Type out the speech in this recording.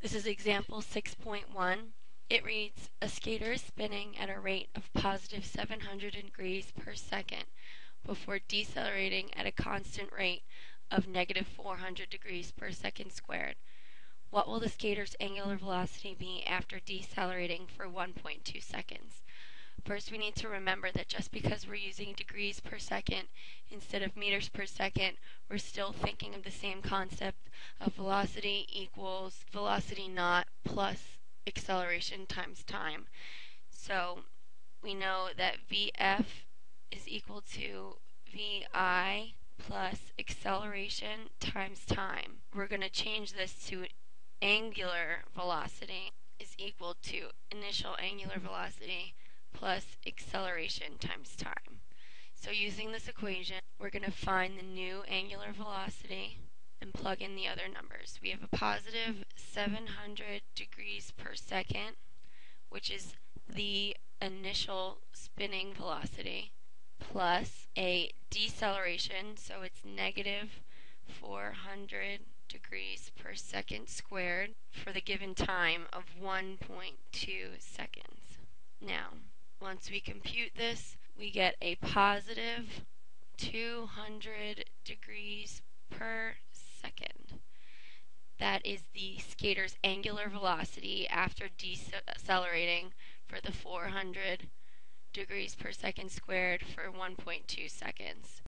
This is example 6.1. It reads, a skater is spinning at a rate of positive 700 degrees per second before decelerating at a constant rate of negative 400 degrees per second squared. What will the skater's angular velocity be after decelerating for 1.2 seconds? First, we need to remember that just because we're using degrees per second instead of meters per second, we're still thinking of the same concept of velocity equals velocity naught plus acceleration times time. So we know that VF is equal to VI plus acceleration times time. We're going to change this to angular velocity is equal to initial angular velocity plus acceleration times time. So using this equation, we're going to find the new angular velocity and plug in the other numbers. We have a positive 700 degrees per second, which is the initial spinning velocity, plus a deceleration, so it's negative 400 degrees per second squared for the given time of 1.2 seconds. Now, once we compute this, we get a positive 200 degrees per second. That is the skater's angular velocity after decelerating for the 400 degrees per second squared for 1.2 seconds.